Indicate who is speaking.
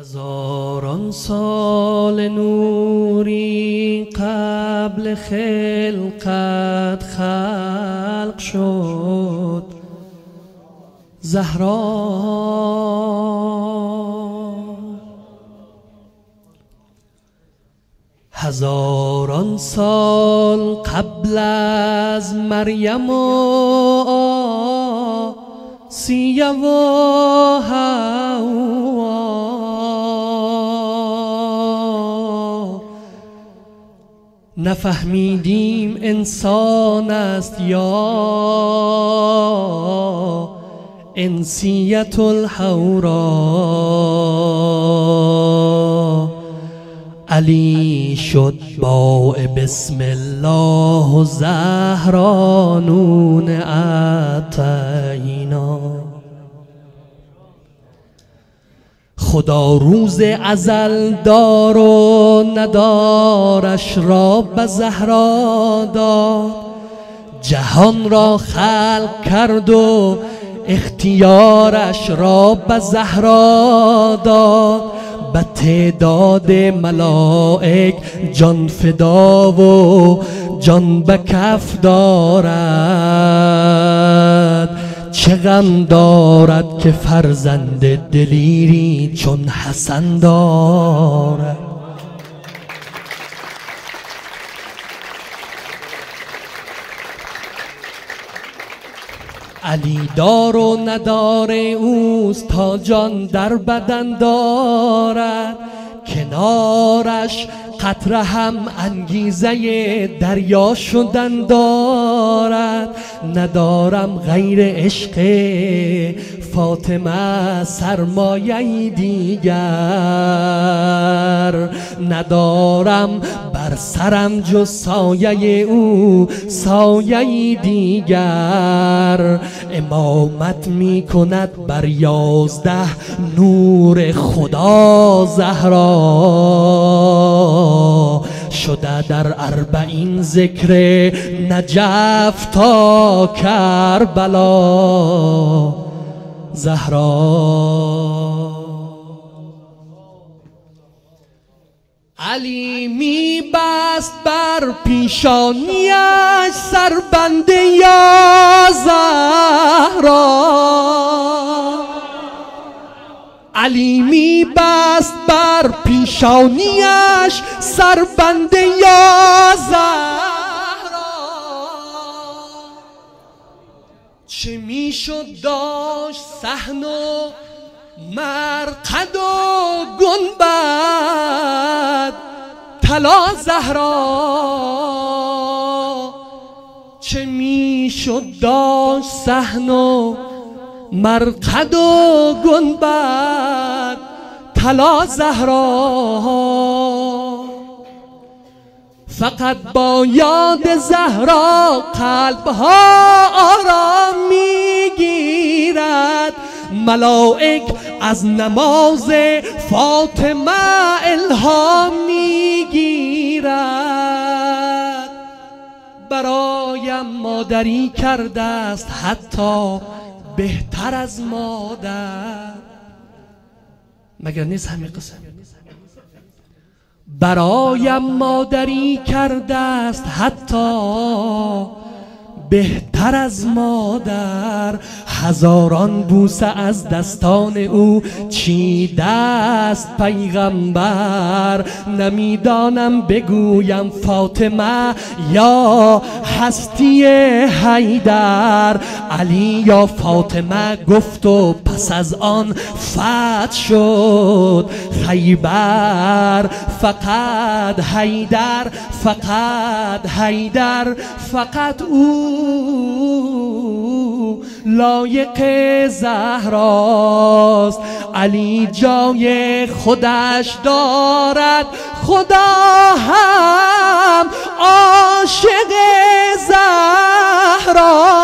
Speaker 1: هزاران سال نوری قبل خلقت خلق شد. زهرا. هزاران سال قبل از مریم و سیه و نفهمیدیم انسان است یا انسیت الحورا. علی شد با بسم الله زهرانون اتینا خدا روز ازل دار و ندارش را به زهرا داد. جهان را خلق کرد و اختیارش را به زهرا داد. به تعداد ملائک جان فدا و جان به کف دارد. چه غم دارد که فرزند دلیری چون حسن دارد؟ علی دار و ندار اوست تا جان در بدن دارد. کنارش قطره هم انگیزه دریا شدن دارد. ندارم غیر عشق فاطمه سرمایه دیگر. ندارم بر سرم جو سایه او سایه دیگر. امامت می کند بر یازده نور خدا زهرا. شده در اربعین ذکر نجف تا کربلا. زهرا. علی می بست بر پیشانیش سربنده یا زهرا. علی می بست بر پیشانیش سربنده یا زهرا؟ چه می‌شد داشت صحن و مرقد و گنبد؟ طلا زهرا چه می‌شد داشت صحن و مرقد و گنبد؟ طلا زهرا فقط با یاد زهرا قلب ها آرام می‌گیرد. ملائک از نماز فاطمه الهام می‌گیرد. برایم مادری کرده است حتی بهتر از مادر. مگر نیست همین قصه برایم مادری کرده است حتی بهتر از مادر. هزاران بوسه از دستان او. چی دست پیغمبر؟ نمی‌دانم بگویم فاطمه یا هستی حیدر. علی یا فاطمه گفت و پس از آن فتح شد. خیبر فقط حیدر فقط حیدر فقط او. لایق زهراست. علی جای خودش دارد. خدا هم عاشق زهراست.